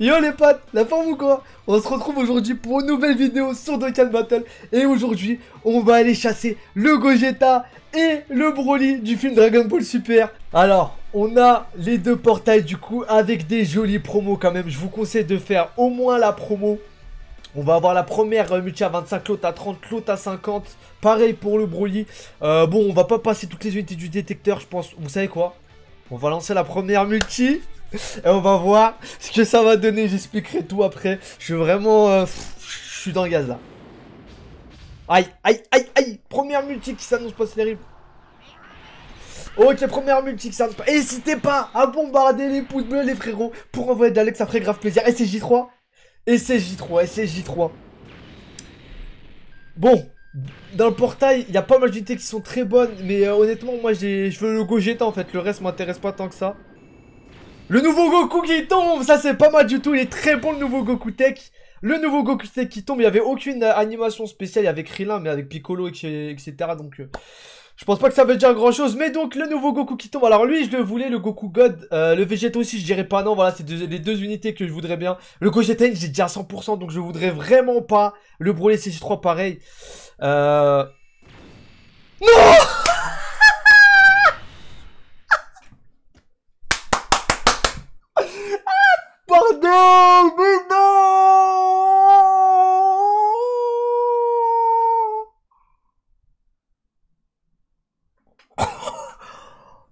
Yo les potes, la forme ou quoi? On se retrouve aujourd'hui pour une nouvelle vidéo sur Dokkan Battle. Et aujourd'hui, on va aller chasser le Gogeta et le Broly du film Dragon Ball Super. Alors, on a les deux portails du coup avec des jolis promos quand même. Je vous conseille de faire au moins la promo on va avoir la première euh, multi à 25, l'autre à 30, l'autre à 50. Pareil pour le Broly. Euh, bon, on va pas passer toutes les unités du détecteur, je pense. Vous savez quoi? On va lancer la première multi. Et on va voir ce que ça va donner. J'expliquerai tout après. Je suis vraiment... Euh, je suis dans le gaz. Aïe, aïe, aïe, aïe. Première multi qui s'annonce pas, c'est terrible. Ok, première multi qui s'annonce pas. N'hésitez pas à bombarder les pouces bleus, les frérots, pour envoyer d'Alex, ça ferait grave plaisir. Et c'est J3 et c'est J3, et c'est J3. Bon, dans le portail, il y a pas mal d'unités qui sont très bonnes, mais euh, honnêtement, moi je veux le Gogeta en fait, le reste m'intéresse pas tant que ça. Le nouveau Goku qui tombe, ça c'est pas mal du tout, il est très bon le nouveau Goku Tech. Le nouveau Goku Tech qui tombe, il y avait aucune animation spéciale avec Krillin, mais avec Piccolo, etc. Donc... Euh, je pense pas que ça veut dire grand chose, mais donc le nouveau Goku qui tombe. Alors lui, je le voulais, le Goku God. Euh, le Vegeta aussi, je dirais pas non. Voilà, c'est les deux unités que je voudrais bien. Le Gogeta, j'ai déjà 100%, donc je voudrais vraiment pas. Le Broly CG3, pareil. Euh... Non Pardon, mais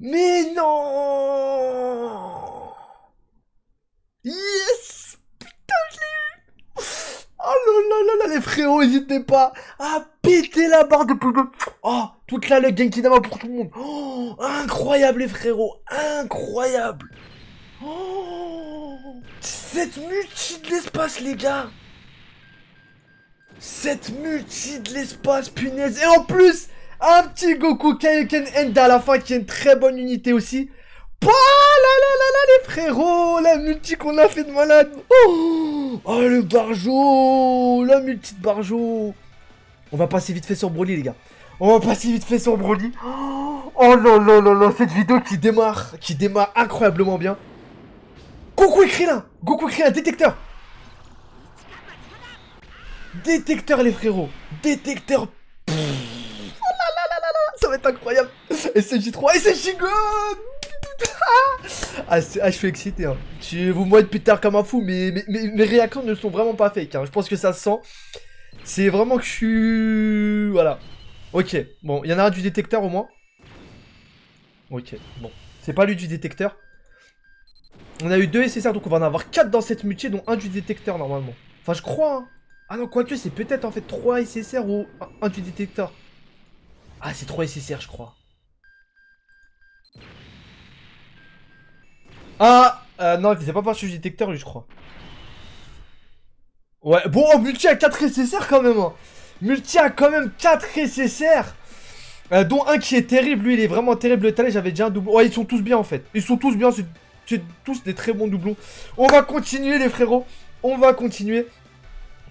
Mais non Yes Putain, je l'ai eu Oh là là là les frérots, pas à péter la barre de plus Oh, toute la le Genki Dama pour tout le monde. Oh, incroyable les frérots. Incroyable. Oh Cette multi de l'espace, les gars. Cette multi de l'espace, punaise. Et en plus un petit Goku Kaioken End à la fin qui est une très bonne unité aussi. Oh là là là là les frérots La multi qu'on a fait de malade Oh, oh le Barjo La multi de Barjo On va passer vite fait sur Broly les gars. On va passer vite fait sur Broly. Oh là là là là Cette vidéo qui démarre, qui démarre incroyablement bien. Goku et Krillin Goku et Krillin, détecteur Détecteur les frérots Détecteur va être incroyable. Et c'est J3 et ah, ah, je suis excité. Hein. vous me voyez Peter comme un fou, mais, mes réactions ne sont vraiment pas fake. Hein. Je pense que ça se sent. C'est vraiment que je suis... Voilà. Ok, bon, il y en a un du détecteur au moins. Ok, bon. C'est pas lui du détecteur. On a eu deux SSR, donc on va en avoir 4 dans cette multi, dont un du détecteur normalement. Enfin, je crois. Hein. Ah non, quoique, c'est peut-être en fait 3 SSR ou un du détecteur. Ah, c'est 3 SSR, je crois. Ah euh, Non, il faisait pas partie du détecteur, lui, je crois. Ouais, bon, oh, Multi a 4 SSR quand même. Hein. Multi a quand même 4 SSR. Euh, dont un qui est terrible, lui, il est vraiment terrible. Le talent, j'avais déjà un doublon. Ouais, ils sont tous bien, en fait. Ils sont tous bien, c'est tous des très bons doublons. On va continuer, les frérots. On va continuer.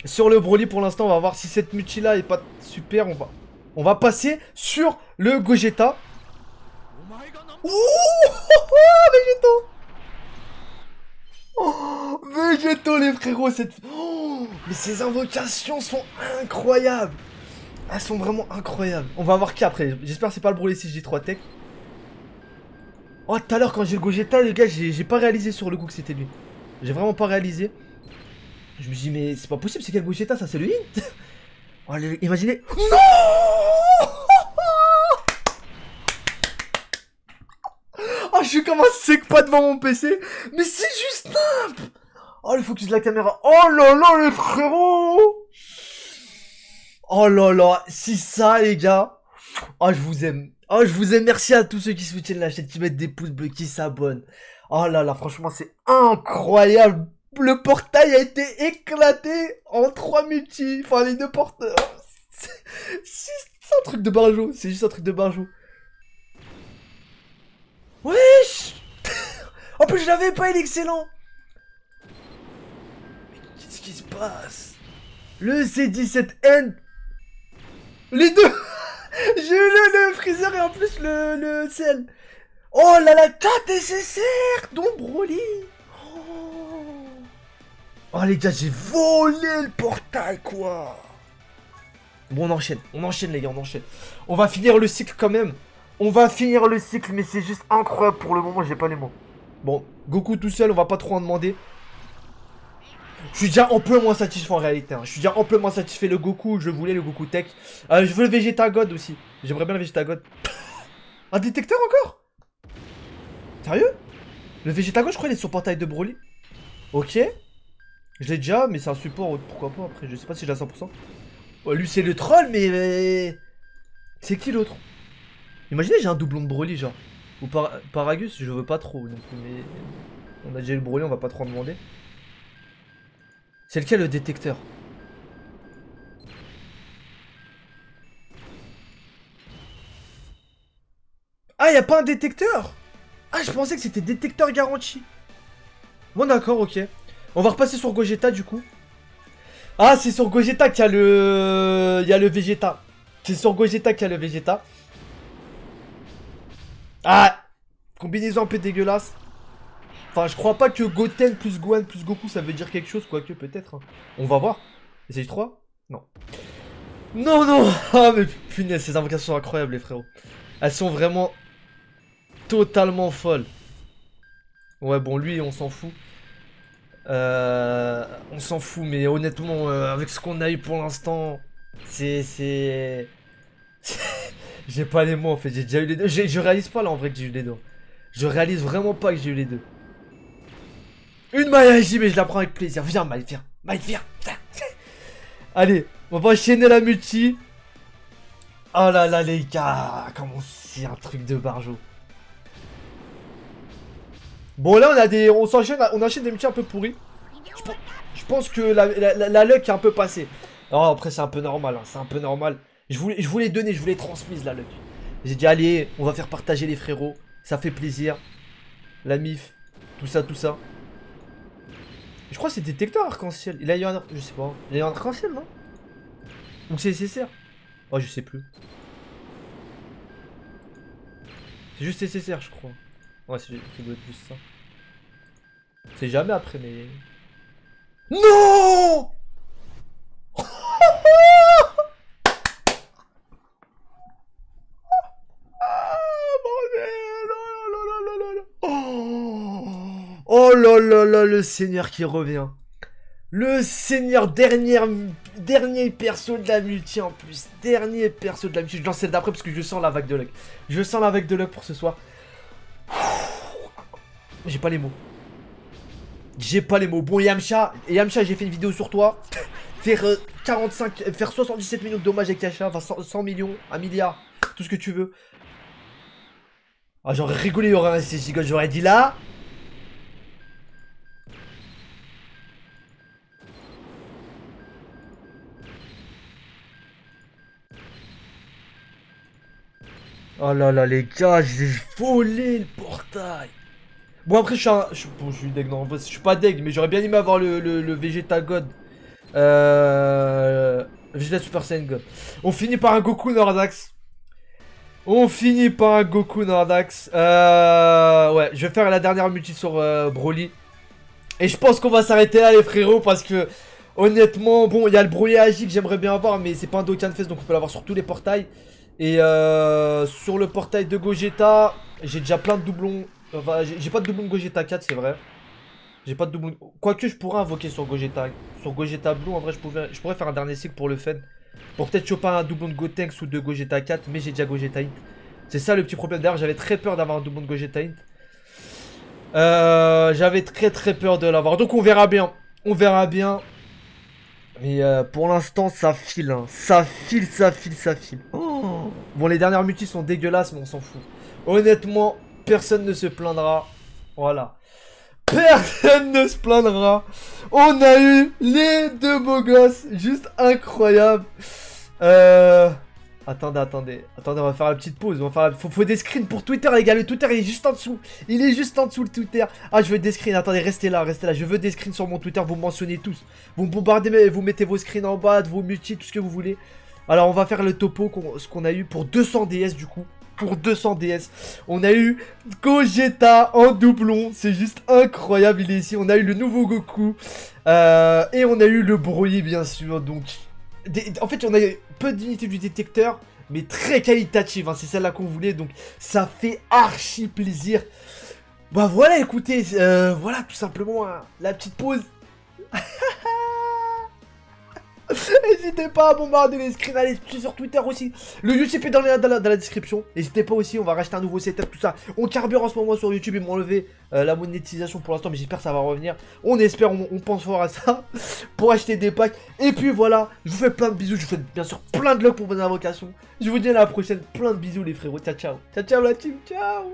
Sur le Broly, pour l'instant, on va voir si cette multi-là est pas super. On va, on va passer sur le Gogeta. Ouh Végéto Oh les frérots cette... Oh mais ces invocations sont incroyables Elles sont vraiment incroyables. On va voir qui après. J'espère que c'est pas le brûlé j 3 Tech. Oh tout à l'heure quand j'ai le Gogeta les gars j'ai pas réalisé sur le coup que c'était lui. J'ai vraiment pas réalisé. Je me dis mais c'est pas possible c'est quel Gogeta ça c'est hint Oh, imaginez. Non Oh, je suis comme un sec pas devant mon PC. Mais c'est juste simple. Oh, le focus de la caméra. Oh là là, les frérots. Oh là là, si ça, les gars. Oh, je vous aime. Oh, je vous aime. Merci à tous ceux qui soutiennent la chaîne, qui mettent des pouces bleus, qui s'abonnent. Oh là là, franchement, c'est incroyable le portail a été éclaté en trois multi. Enfin, les deux portails. C'est un truc de barjou. C'est juste un truc de barjou. Wesh En plus, je l'avais pas, il est excellent. Mais qu'est-ce qui se passe? Le C17N. Les deux J'ai eu le, le Freezer et en plus le, le Cell. Oh là là, 4 nécessaires dont Broly. Oh. oh les gars, j'ai volé le portail quoi. Bon, on enchaîne, on enchaîne les gars, on enchaîne. On va finir le cycle quand même. On va finir le cycle, mais c'est juste incroyable pour le moment, j'ai pas les mots. Bon, Goku tout seul, on va pas trop en demander. Je suis déjà amplement satisfait en réalité. Hein. Je suis déjà amplement satisfait. Le Goku, je voulais le Goku Tech. Euh, je veux le Vegeta God aussi. J'aimerais bien le Vegeta God. Un détecteur encore? Sérieux? Le Vegeta God, je crois, il est sur portail de Broly. Ok. Je l'ai déjà, mais c'est un support, pourquoi pas après. Je sais pas si j'ai à 100%. lui, c'est le troll, mais... C'est qui l'autre? Imaginez, j'ai un doublon de Broly, genre. Ou par Paragus, je veux pas trop. mais... On a déjà eu le Broly, on va pas trop en demander. C'est lequel le détecteur? Ah, y a pas un détecteur? Ah, je pensais que c'était détecteur garanti. Bon, d'accord, ok. On va repasser sur Gogeta, du coup. Ah, c'est sur Gogeta qu'il y a le... Il y a le Vegeta. C'est sur Gogeta qu'il y a le Vegeta. Ah Combinaison un peu dégueulasse. Enfin, je crois pas que Goten plus Gohan plus Goku, ça veut dire quelque chose, quoique peut-être. Hein. On va voir. Essaye 3 Non. Non, non Ah, mais punaise, ces invocations sont incroyables, les frérots. Elles sont vraiment totalement folles. Ouais, bon, lui, on s'en fout. Euh, on s'en fout, mais honnêtement, euh, avec ce qu'on a eu pour l'instant, c'est... c'est... j'ai pas les mots, en fait. J'ai déjà eu les deux. Je réalise pas, là, en vrai, que j'ai eu les deux. Je réalise vraiment pas que j'ai eu les deux. Une magie, mais je la prends avec plaisir. Viens, Mike, viens. Mike, viens. Allez, on va enchaîner la multi. Oh là là, les gars. Comment c'est un truc de barjo. Bon, là, on a des... On s'enchaîne... On enchaîne des multi un peu pourris. Je, pense que la, la, luck est un peu passée. Alors, après, c'est un peu normal. Hein. C'est un peu normal. Je voulais, je voulais donner, je voulais transmise la luck. J'ai dit, allez, on va faire partager les frérots. Ça fait plaisir. La mif. Tout ça, tout ça. Je crois que c'est détecteur arc-en-ciel. Il a eu un... Je sais pas. Il a eu un arc-en-ciel, non? Ou c'est nécessaire? Oh, je sais plus. C'est juste nécessaire, je crois. Ouais, c'est doit être juste ça. C'est jamais après, mais... Non Oh là là là, le seigneur qui revient. Le seigneur, dernier, dernier perso de la multi en plus. Dernier perso de la multi. Je lance celle d'après parce que je sens la vague de luck. Je sens la vague de luck pour ce soir. J'ai pas les mots. J'ai pas les mots. Bon, Yamcha, Yamcha, j'ai fait une vidéo sur toi. faire 45, euh, faire 77 millions de dommages avec Yasha. Enfin, 100, millions, 1 milliard, tout ce que tu veux. Ah, j'aurais rigolé, J'aurais dit là, Oh là là, les gars, j'ai volé le portail. Bon, après, je suis un... Bon, je suis deg, non, je suis pas deg, mais j'aurais bien aimé avoir le, le, Vegeta God. Euh... Vegeta Super Saiyan God. On finit par un Goku Nordax. On finit par un Goku Nordax. Euh... Ouais, je vais faire la dernière multi sur euh, Broly. Et je pense qu'on va s'arrêter là, les frérots, parce que... Honnêtement, bon, il y a le Broly Agi que j'aimerais bien avoir, mais c'est pas un Dokkan Fest, donc on peut l'avoir sur tous les portails. Et euh, sur le portail de Gogeta, j'ai déjà plein de doublons. J'ai pas de doublon Gogeta 4, c'est vrai. J'ai pas de doublon. Quoique je pourrais invoquer sur Gogeta. Sur Gogeta Blue, en vrai, je, pourrais faire un dernier cycle pour le fun. Pour peut-être choper un doublon de Gotenks ou de Gogeta 4, mais j'ai déjà Gogeta Int. C'est ça le petit problème. D'ailleurs, j'avais très peur d'avoir un doublon de Gogeta Int. Euh, j'avais très très peur de l'avoir. Donc on verra bien. On verra bien. Mais euh, pour l'instant, ça file. Hein. Ça file, ça file, ça file. Oh. Bon, les dernières multis sont dégueulasses, mais on s'en fout. Honnêtement, personne ne se plaindra. Voilà. Personne ne se plaindra. On a eu les deux beaux gosses. Juste incroyable. Euh... Attendez, attendez. Attendez, on va faire la petite pause. On va faut des screens pour Twitter, les gars. Le Twitter, il est juste en dessous. Il est juste en dessous, le Twitter. Ah, je veux des screens. Attendez, restez là, restez là. Je veux des screens sur mon Twitter. Vous mentionnez tous. Vous me bombardez, vous mettez vos screens en bas, vos multi, tout ce que vous voulez. Alors, on va faire le topo, ce qu'on a eu pour 200 DS, du coup pour 200 DS. On a eu Gogeta en doublon, c'est juste incroyable, il est ici. On a eu le nouveau Goku, euh, et on a eu le Broly, bien sûr, donc... en fait, on a eu peu d'unités du détecteur, mais très qualitative, hein, c'est celle-là qu'on voulait, donc ça fait archi plaisir. Bah voilà, écoutez, euh, voilà tout simplement hein, la petite pause. N'hésitez pas à bombarder les screens, allez sur Twitter aussi. Le YouTube est dans la, description. N'hésitez pas aussi, on va racheter un nouveau setup, tout ça. On carbure en ce moment sur YouTube, ils m'ont enlevé euh, la monétisation pour l'instant, mais j'espère que ça va revenir. On espère, on, pense fort à ça pour acheter des packs. Et puis voilà, je vous fais plein de bisous, je vous fais bien sûr plein de luck pour vos invocations. Je vous dis à la prochaine, plein de bisous les frérots. Ciao, ciao. Ciao, ciao la team, ciao